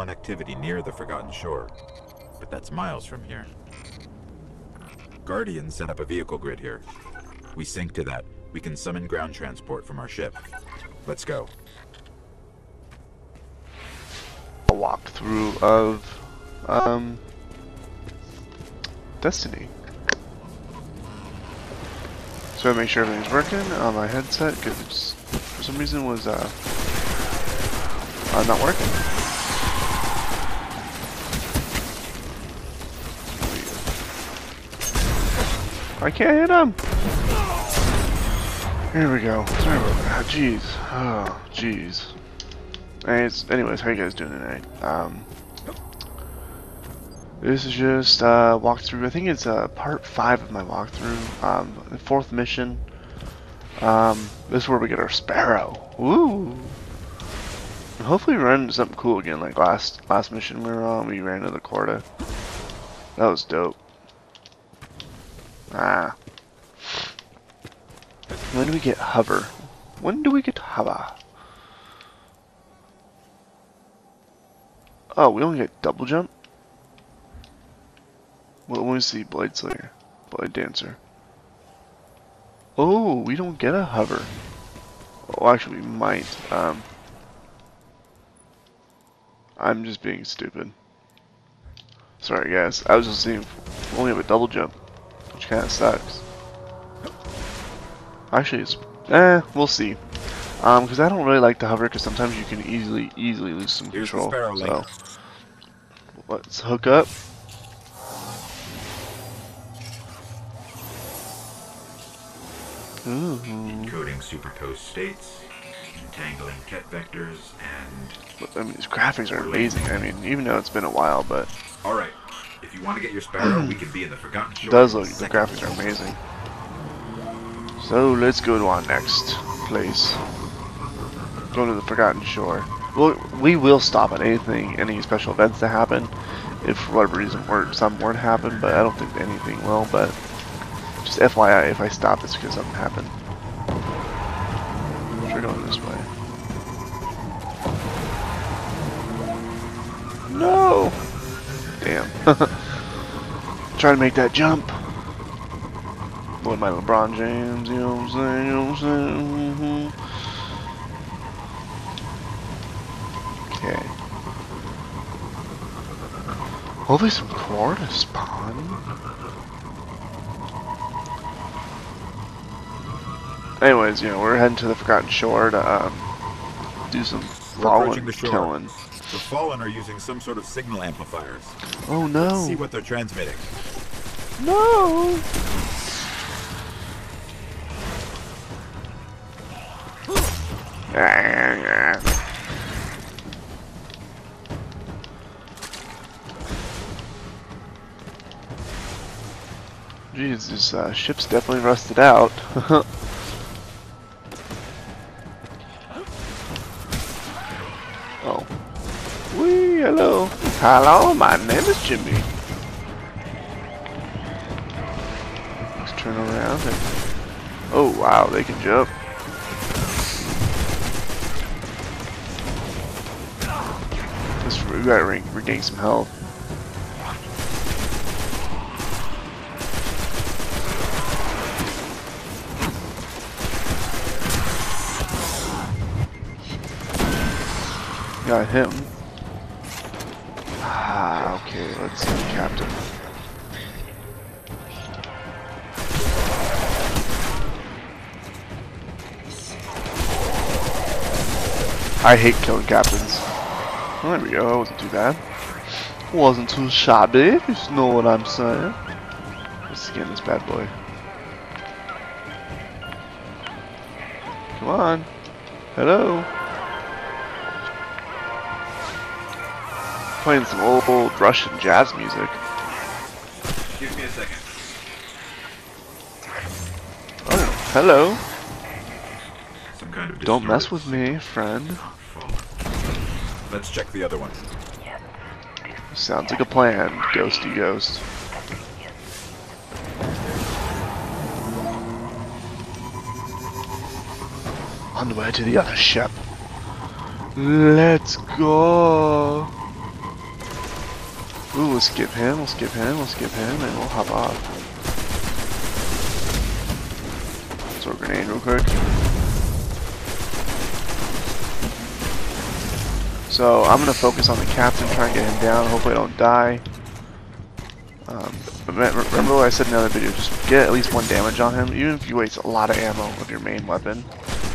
on activity near the Forgotten Shore, but that's miles from here. Guardians set up a vehicle grid here. We sync to that. We can summon ground transport from our ship. Let's go. A walkthrough of um, Destiny. So I make sure everything's working on my headset because for some reason was uh, uh not working. I can't hit him. Here we go. That. Jeez. Oh, jeez. Anyways, anyways, how you guys doing tonight? Um, this is just uh, walkthrough. I think it's uh, part five of my walkthrough. Um, the fourth mission. Um, this is where we get our sparrow. Woo! Hopefully, we run into something cool again, like last last mission we were on. We ran into the Crota. That was dope. Ah. When do we get hover? When do we get hover? Oh, we only get double jump? Well, let me see Blade Slayer. Blade Dancer. Oh, we don't get a hover. Oh, actually, we might. Um, I'm just being stupid. Sorry, guys. I was just seeing only have a double jump, kind of sucks. Actually, it's eh, we'll see. Um, because I don't really like to hover, because sometimes you can easily, easily lose some Here's control. so let's hook up. Ooh. Encoding superposed states, entangling ket vectors, and... I mean, these graphics are amazing. I mean, even though it's been a while, but Alright, if you want to get your sparrow, we can be in the Forgotten Shore. does look, the graphics are amazing. So let's go to our next place. Go to the Forgotten Shore. We'll, we will stop at anything, any special events that happen. If for whatever reason were, some weren't happen, but I don't think anything will. But just FYI, if I stop, it's because something happened. We're going this way. No! Damn. Trying to make that jump. Boy, my LeBron James, you know what I'm saying? You know what I'm saying? Mhm. Okay. Hopefully some Quora spawn. Anyways, you know, we're heading to the Forgotten Shore to um, do some We're fallen approaching shore. killing. The Fallen are using some sort of signal amplifiers. Oh no! See what they're transmitting. No! Jeez, this uh, ship's definitely rusted out. hello. My name is Jimmy. Let's turn around and... Oh, wow, they can jump. Let's, we gotta re regain some health. Got him. Okay, let's see, Captain. I hate killing captains. Oh, there we go, that wasn't too bad. Wasn't too shabby, if you know what I'm saying. Let's scan this bad boy. Come on. Hello. Playing some old, old Russian jazz music. Give me a second. Oh, hello. Kind of Don't mess with me, friend. Let's check the other one. Sounds like a plan, ghosty ghost. On the way to the other ship. Let's go. Ooh, we'll skip him, we'll skip him, we'll skip him, and we'll hop off. Throw a grenade real quick. So I'm gonna focus on the captain, try and get him down. Hopefully I don't die. Um, remember what I said in another video? Just get at least one damage on him, even if you waste a lot of ammo with your main weapon,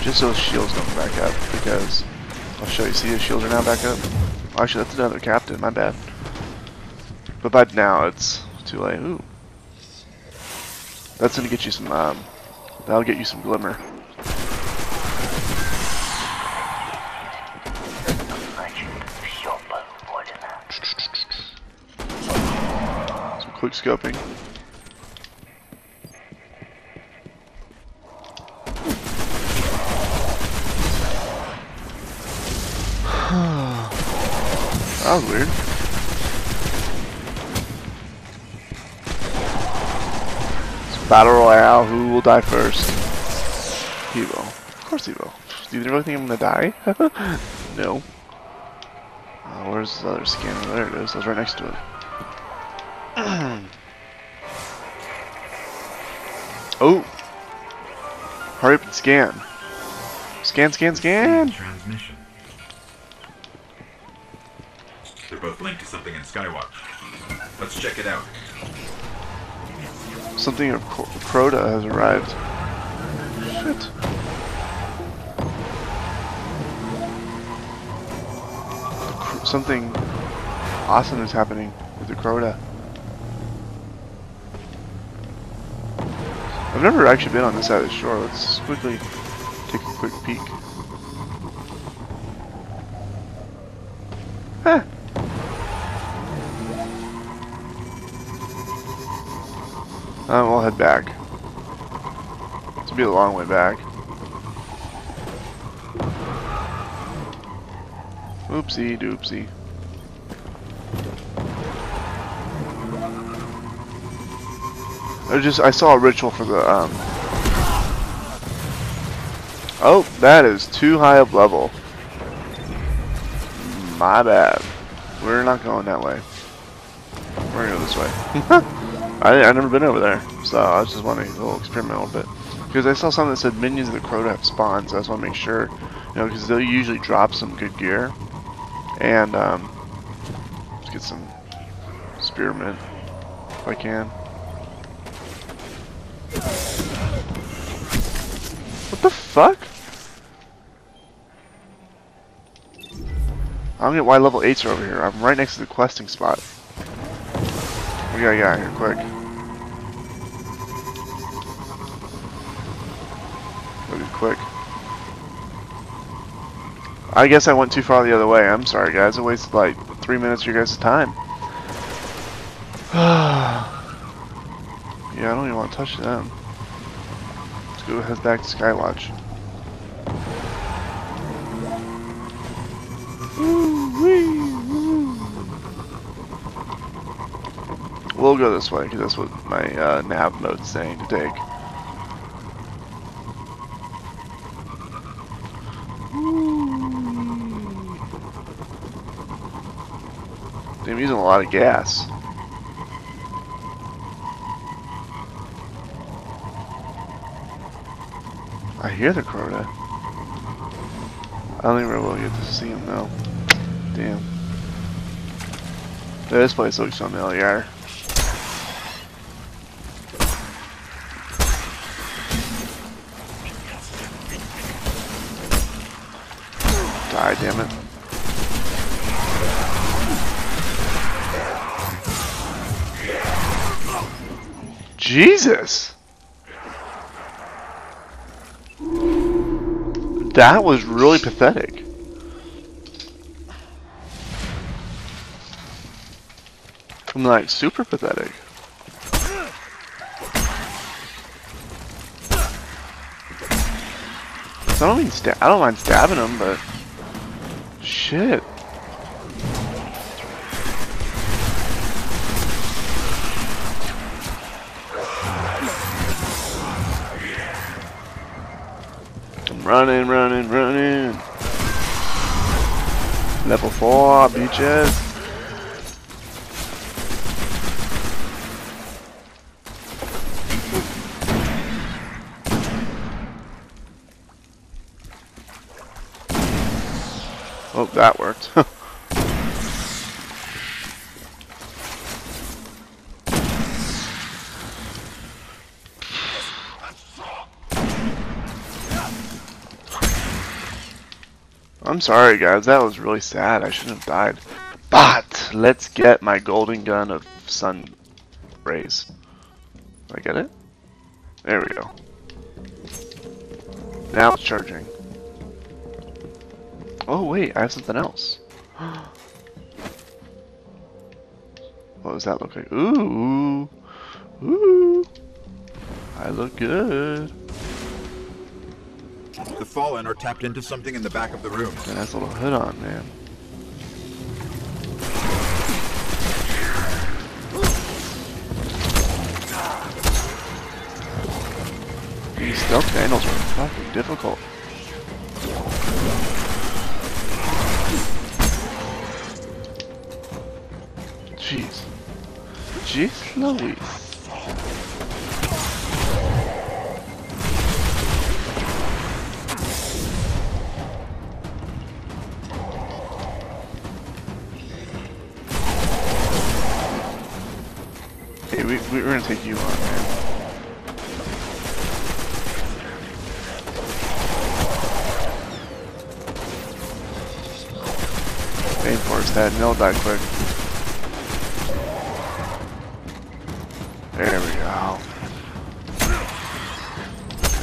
just so his shields don't back up. Because I'll show you. See, his shields are now back up. Actually, that's another captain. My bad. But by now, it's too late. Ooh, that's gonna get you some. Um, that'll get you some glimmer. Some quick scoping. that was weird. Battle Royale, who will die first? Evo. Of course Evo. Do you really think I'm gonna die? no. Uh, where's the other scanner? There it is. I was right next to it. oh! Hurry up and scan. Scan, scan, scan! Transmission. They're both linked to something in Skywatch. Let's check it out. Something of Crota has arrived. Shit. Something awesome is happening with the Crota. I've never actually been on this side of the shore. Let's quickly take a quick peek. Um, we'll head back. It's be a long way back. Oopsie doopsie. I just I saw a ritual for the um. Oh, that is too high of level. My bad. We're not going that way. We're gonna go this way. I I never been over there, so I was just wanting little experiment a little bit because I saw something that said minions of the Crota have spawns. So I just want to make sure, you know, because they'll usually drop some good gear, and um, let's get some spearmint if I can. What the fuck? I don't get why level 8s are over here. I'm right next to the questing spot. We gotta get out here quick. Gotta be quick. I guess I went too far the other way. I'm sorry guys. I wasted like three minutes of your guys' time. Yeah, I don't even want to touch them. Let's go head back to Skywatch. We'll go this way because that's what my uh, nav mode's saying to take. I'm using a lot of gas. I hear the Crota. I don't think we're even really get to see him though. Damn. This place looks familiar. Die, damn it. Jesus! That was really pathetic. I'm like super pathetic. I don't mean I don't mind stabbing him, but shit. I'm running, running, running. Level 4, bitches. that worked. I'm sorry guys, that was really sad. I shouldn't have died. But let's get my golden gun of sun rays. Did I get it? There we go. Now it's charging. Oh wait, I have something else. what does that look like? Ooh, ooh, I look good. The Fallen are tapped into something in the back of the room. Nice little hood on, man. These stealth vandals are fucking difficult. Jeez. Jeez Louise. We're gonna take you on, man. Aim for his head, and he'll die quick. There we go.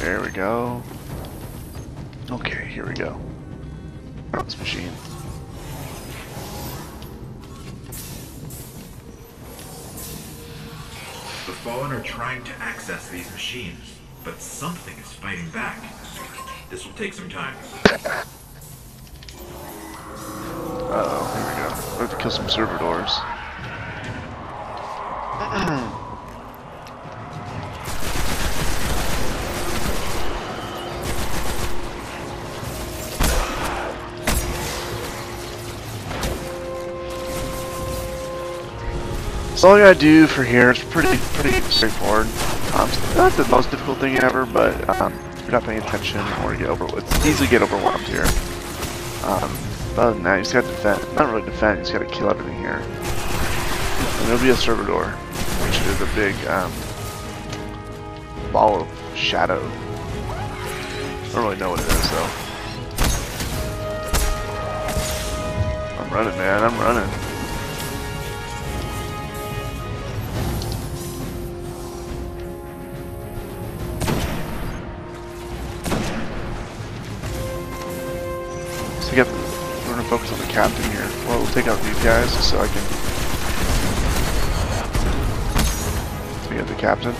There we go. Okay, here we go. This machine. Fallen are trying to access these machines, but something is fighting back. This will take some time. Uh-oh, here we go. We have to kill some servitors. So all you gotta do for here is pretty pretty straightforward. Um, not the most difficult thing ever, but um, if you're not paying attention or you get over, it's easy to get overwhelmed here. Um, other than that, you just gotta defend. Not really defend, you just gotta kill everything here. And there'll be a servitor, which is a big um, ball of shadow. I don't really know what it is though. I'm running, man. I'm running. We're gonna focus on the captain here. Well, we'll take out these guys so I can. Have the captain.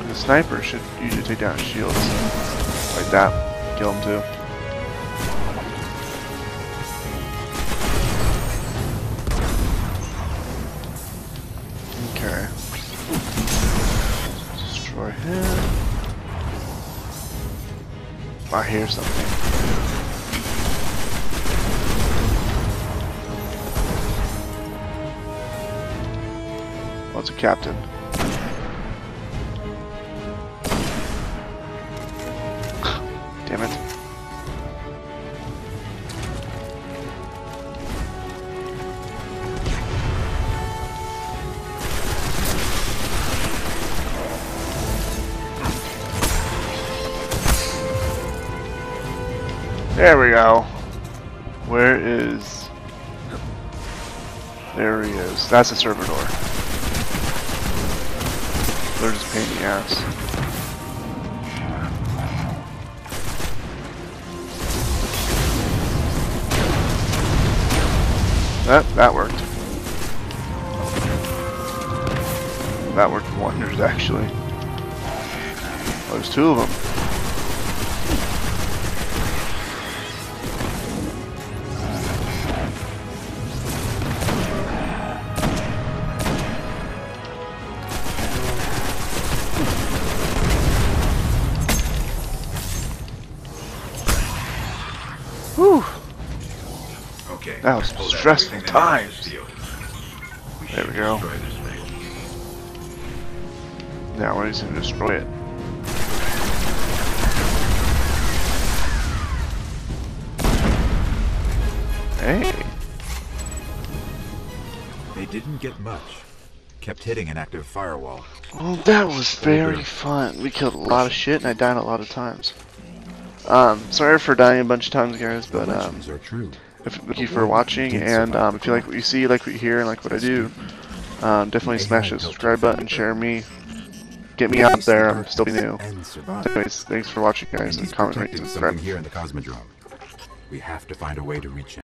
And the sniper should usually take down shields like that. Kill him too. Okay. Destroy him. I hear something. It's a captain. Damn it. There we go. Where is... There he is. That's a servitor. They're just pain in the ass. That that worked. That worked wonders actually. There's two of them. That was stressful times. is sealed. We There we go. destroy this thing. Now we're just gonna destroy it. Hey. They didn't get much. Kept hitting an active firewall. Well, that was very fun. We killed a lot of shit, and I died a lot of times. Um, sorry for dying a bunch of times, guys, but um, are true. If, thank you for watching, and um, if you like what you see, like what you hear, and like what I do, um, definitely smash that subscribe button, share me, get me out there. I'm still new. Anyways, thanks for watching, guys, and comment, rate, protecting subscribe. here in the Cosmodrome. We have to find a way to reach him.